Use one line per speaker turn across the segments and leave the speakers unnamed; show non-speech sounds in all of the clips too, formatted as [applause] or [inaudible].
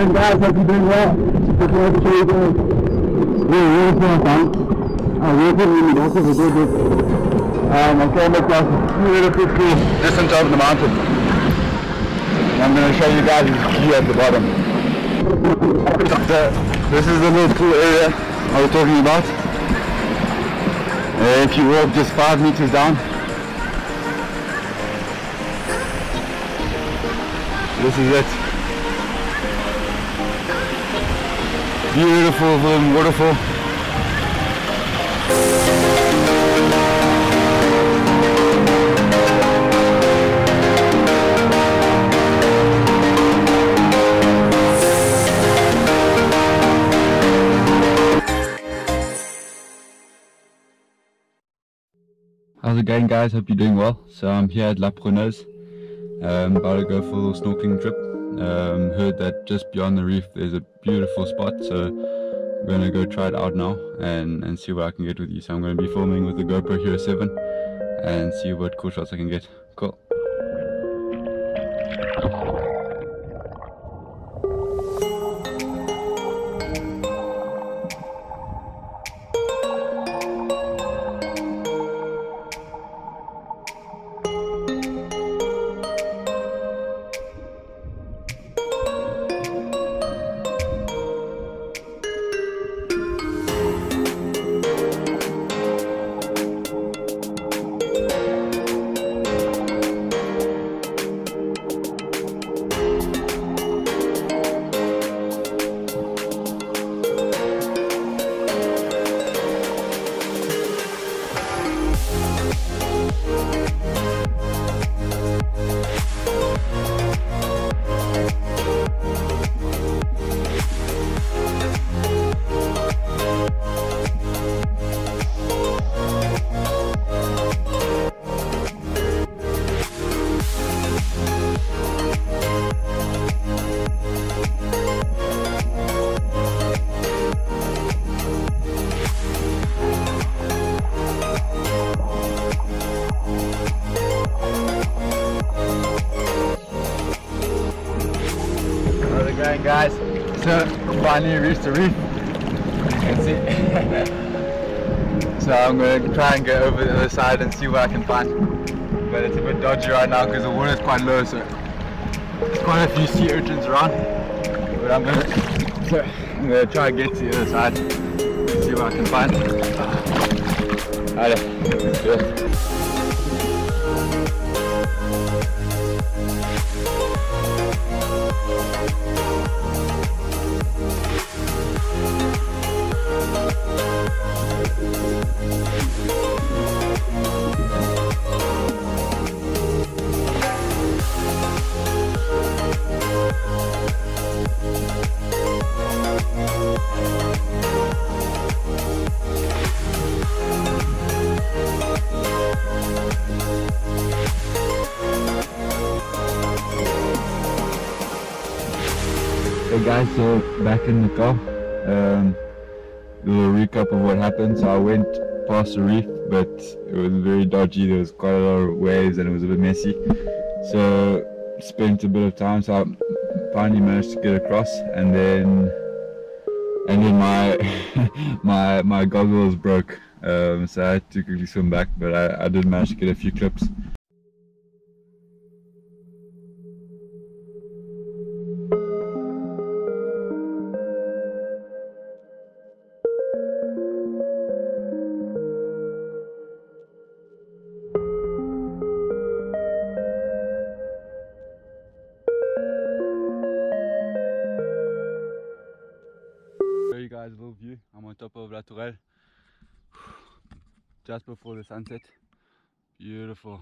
Again, guys, hope you're doing well. Just wanted to show you guys. Yeah, really fun fun. Uh, we're in the good bit. Um, I'm going across a beautiful cool distance over the mountain. I'm going to show you guys the view at the bottom. So, this is the little cool area I was talking about. Uh, if you walk just five meters down, this is it. Beautiful waterfall. How's it going guys? Hope you're doing well. So I'm here at La Preneuse. Um, about to go for a snorkeling trip. Um, heard that just beyond the reef there's a beautiful spot so I'm gonna go try it out now and, and see what I can get with you. So I'm gonna be filming with the GoPro Hero 7 and see what cool shots I can get. Cool. Guys? So finally reached the reef. You can see. so I'm going to try and get over the other side and see what I can find. But it's a bit dodgy right now because the water is quite low so there's quite a few sea urchins around. But I'm so I'm to try and get to the other side see what I can find. Ah. Alright, let's do it. Hey guys, so back in the car. Um, little recap of what happened. So I went past the reef, but it was very dodgy. There was quite a lot of waves and it was a bit messy. So spent a bit of time. So I finally managed to get across, and then and then my [laughs] my my goggles broke. Um, so I had to quickly swim back, but I, I did manage to get a few clips. Just before the sunset. Beautiful.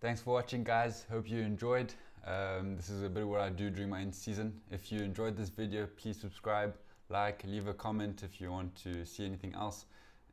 Thanks for watching guys. Hope you enjoyed. Um, this is a bit of what I do during my in season. If you enjoyed this video, please subscribe, like, leave a comment if you want to see anything else.